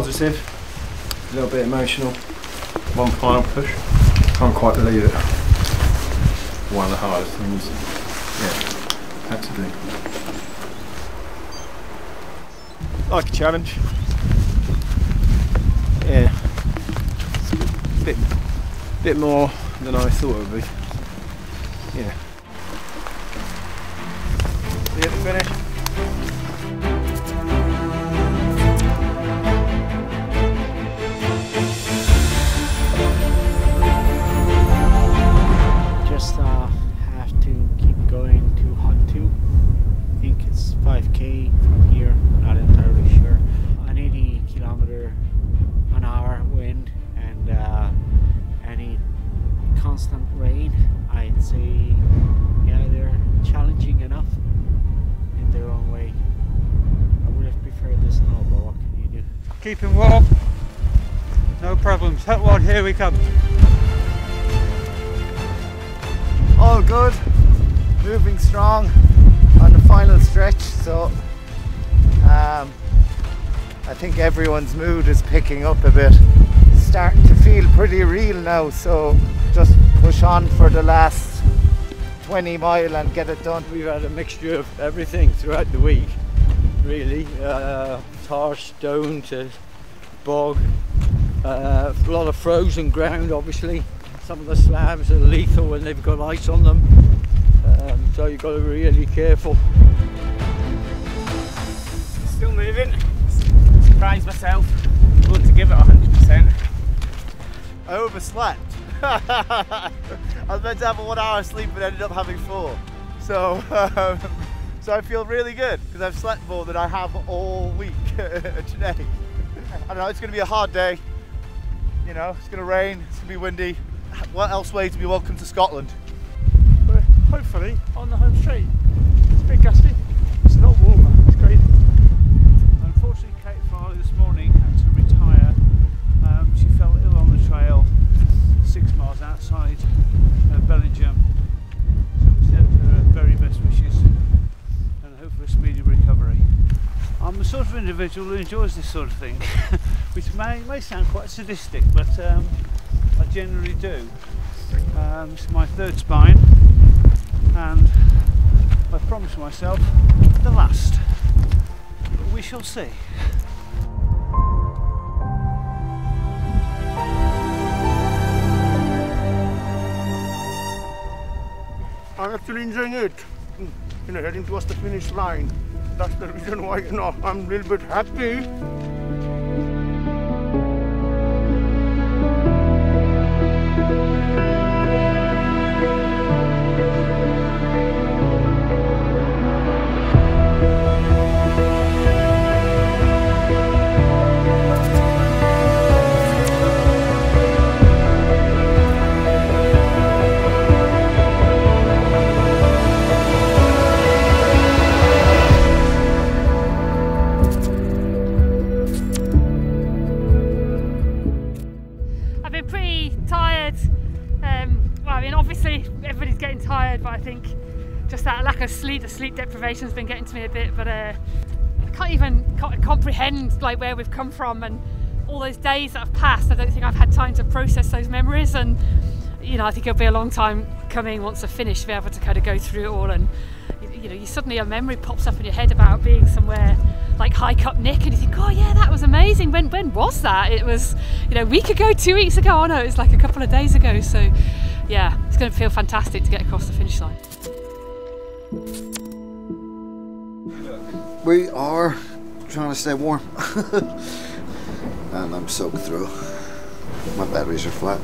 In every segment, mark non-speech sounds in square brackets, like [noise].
Positive, a little bit emotional. One final push. Can't quite believe it. One of the hardest things. Yeah, had to do. Like a challenge. Yeah. Bit, bit more than I thought it would be. Yeah. See you at the finish. Constant rain, I'd say, yeah, they're challenging enough in their own way. I would have preferred the snow, but what can you do? Keeping warm. No problems. Hut one, here we come. all good, moving strong on the final stretch. So um, I think everyone's mood is picking up a bit. Starting to feel pretty real now. So just push on for the last 20 mile and get it done. We've had a mixture of everything throughout the week, really. Uh, tar, stone to bog, uh, a lot of frozen ground, obviously. Some of the slabs are lethal when they've got ice on them, um, so you've got to be really careful. Still moving. Surprised myself. Going to give it 100%. I overslept. [laughs] I was meant to have a one hour sleep but ended up having four. So, um, [laughs] so I feel really good because I've slept more than I have all week [laughs] today. I don't know, it's going to be a hard day. You know, it's going to rain, it's going to be windy. What else way to be welcome to Scotland? We're hopefully on the home straight. It's a bit gusty. It's a lot warmer. It's great. Unfortunately, Kate Farley this morning had to retire. Um, she fell ill on the trail six miles outside uh, Bellingham. So we send her very best wishes and hopefully a speedy recovery. I'm the sort of individual who enjoys this sort of thing, [laughs] which may, may sound quite sadistic, but um, I generally do. Um, is my third spine, and I promised myself the last. But we shall see. I'm actually enjoying it. You know, heading towards the finish line. That's the reason why, you know, I'm a little bit happy. Tired, but I think just that lack of sleep, the sleep deprivation has been getting to me a bit. But uh, I can't even co- comprehend like where we've come from and all those days that have passed. I don't think I've had time to process those memories, and you know, I think it'll be a long time coming once I've finished to be able to kind of go through it all and you know, you suddenly a memory pops up in your head about being somewhere like High Cup Nick, and you think, oh yeah, that was amazing. When when was that? It was, you know, a week ago, two weeks ago. Oh no, it was like a couple of days ago. So, yeah, it's going to feel fantastic to get across the finish line. We are trying to stay warm. [laughs] and I'm soaked through. My batteries are flat.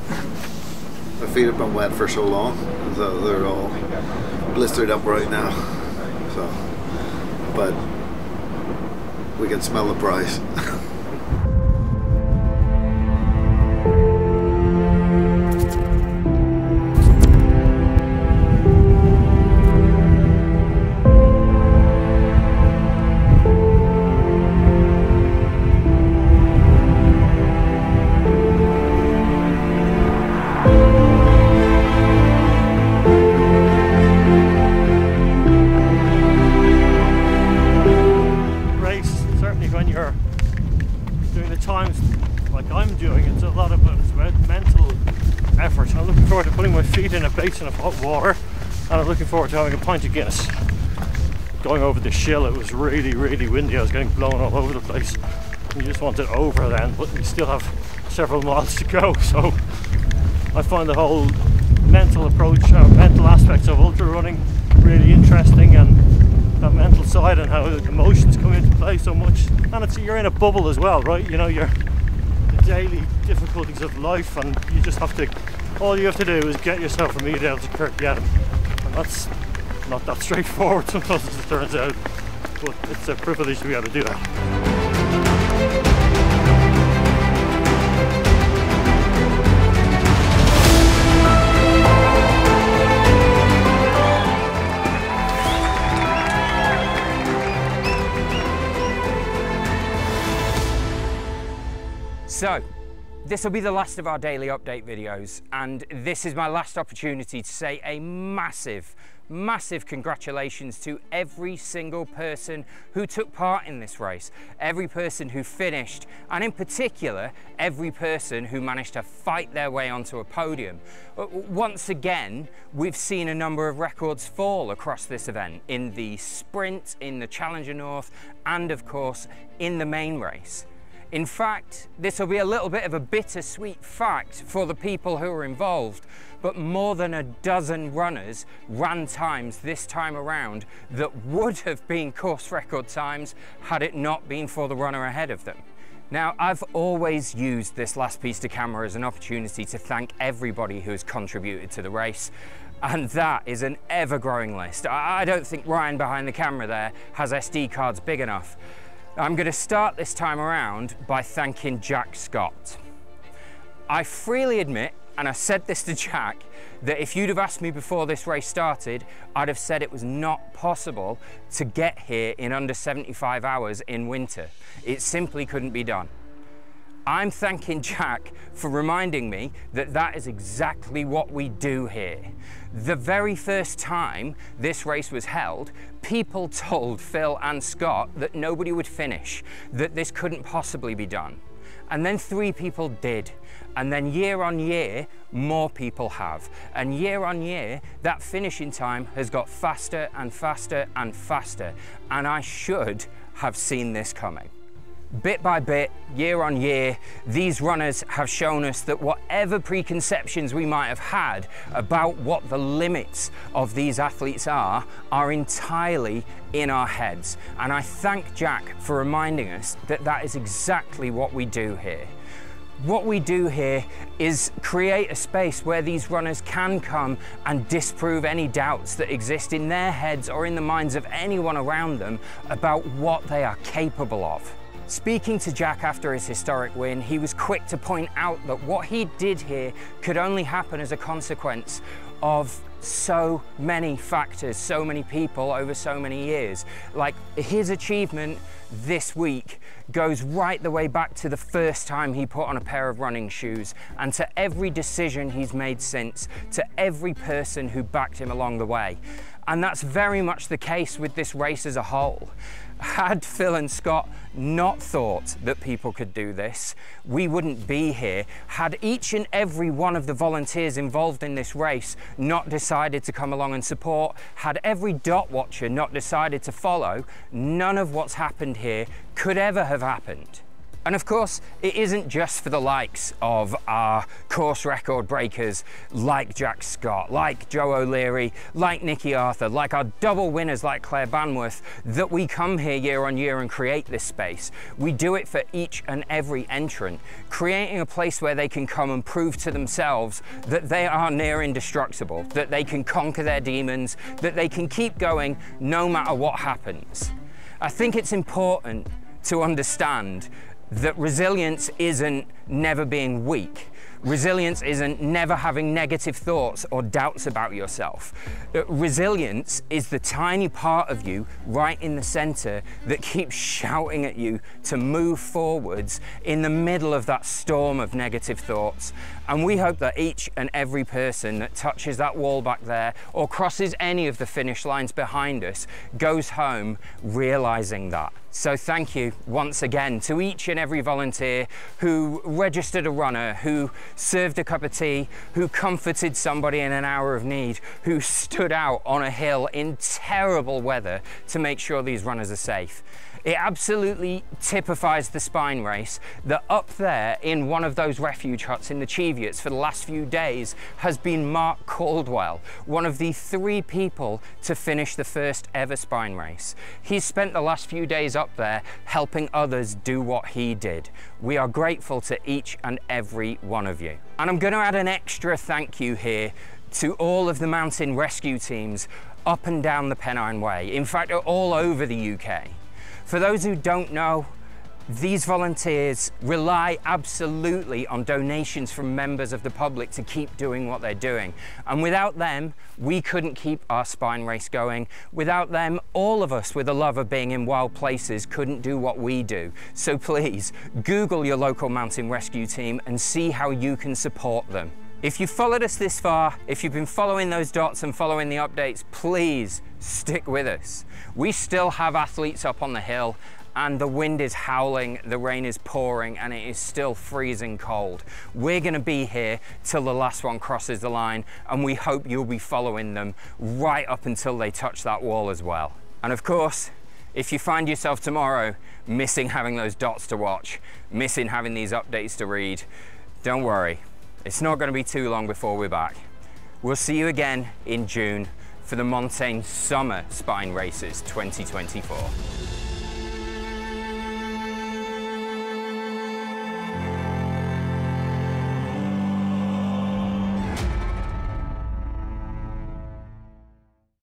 My feet have been wet for so long, so they're all blistered up right now. So, but we can smell the price. [laughs] a lot of it's about mental effort. I'm looking forward to putting my feet in a basin of hot water and I'm looking forward to having a pint of Guinness. Going over the shill, it was really, really windy. I was getting blown all over the place. We just want it over then, but we still have several miles to go. [laughs] So I find the whole mental approach, uh, mental aspects of ultra running really interesting and that mental side and how emotions come into play so much. And it's you're in a bubble as well, right? You know, you're daily difficulties of life and you just have to all you have to do is get yourself from Edale to Kirk Yetholm. And that's not that straightforward [laughs] sometimes as it turns out. But it's a privilege to be able to do that. So, this will be the last of our daily update videos and this is my last opportunity to say a massive, massive congratulations to every single person who took part in this race, every person who finished and in particular every person who managed to fight their way onto a podium. Uh, once again, we've seen a number of records fall across this event in the sprint, in the Challenger North and of course in the main race. In fact, this will be a little bit of a bittersweet fact for the people who are involved, but more than a dozen runners ran times this time around that would have been course record times had it not been for the runner ahead of them. Now, I've always used this last piece to camera as an opportunity to thank everybody who has contributed to the race. And that is an ever growing list. I don't think Ryan behind the camera there has SD cards big enough. I'm going to start this time around by thanking Jack Scott. I freely admit, and I said this to Jack, that if you'd have asked me before this race started, I'd have said it was not possible to get here in under 75 hours in winter. It simply couldn't be done. I'm thanking Jack for reminding me that that is exactly what we do here. The very first time this race was held, people told Phil and Scott that nobody would finish, that this couldn't possibly be done. And then three people did. And then year on year, more people have. And year on year, that finishing time has got faster and faster and faster. And I should have seen this coming. Bit by bit, year on year, these runners have shown us that whatever preconceptions we might have had about what the limits of these athletes are, are entirely in our heads. And I thank Jack for reminding us that that is exactly what we do here. What we do here is create a space where these runners can come and disprove any doubts that exist in their heads or in the minds of anyone around them about what they are capable of. Speaking to Jack after his historic win, he was quick to point out that what he did here could only happen as a consequence of so many factors, so many people over so many years. Like his achievement this week goes right the way back to the first time he put on a pair of running shoes and to every decision he's made since, to every person who backed him along the way. And that's very much the case with this race as a whole. Had Phil and Scott not thought that people could do this, we wouldn't be here. Had each and every one of the volunteers involved in this race not decided to come along and support, had every dot watcher not decided to follow, none of what's happened here could ever have happened. And of course, it isn't just for the likes of our course record breakers like Jack Scott, like Joe O'Leary, like Nikki Arthur, like our double winners like Claire Bannwarth, that we come here year on year and create this space. We do it for each and every entrant, creating a place where they can come and prove to themselves that they are near indestructible, that they can conquer their demons, that they can keep going no matter what happens. I think it's important to understand that resilience isn't never being weak. Resilience isn't never having negative thoughts or doubts about yourself. Uh, Resilience is the tiny part of you right in the center that keeps shouting at you to move forwards in the middle of that storm of negative thoughts. And we hope that each and every person that touches that wall back there or crosses any of the finish lines behind us goes home realizing that. So thank you once again to each and every volunteer who registered a runner, who served a cup of tea, who comforted somebody in an hour of need, who stood out on a hill in terrible weather to make sure these runners are safe. It absolutely typifies the spine race that up there in one of those refuge huts in the Cheviots for the last few days has been Mark Caldwell, one of the three people to finish the first ever spine race. He's spent the last few days up there helping others do what he did. We are grateful to each and every one of you. And I'm going to add an extra thank you here to all of the mountain rescue teams up and down the Pennine Way, in fact, all over the UK. For those who don't know, these volunteers rely absolutely on donations from members of the public to keep doing what they're doing. And without them, we couldn't keep our spine race going. Without them, all of us with a love of being in wild places couldn't do what we do. So please, Google your local mountain rescue team and see how you can support them. If you've followed us this far, if you've been following those dots and following the updates, please stick with us. We still have athletes up on the hill and the wind is howling, the rain is pouring, and it is still freezing cold. We're gonna be here till the last one crosses the line, and we hope you'll be following them right up until they touch that wall as well. And of course, if you find yourself tomorrow missing having those dots to watch, missing having these updates to read, don't worry. It's not gonna be too long before we're back. We'll see you again in June for the Montane Summer Spine Races 2024.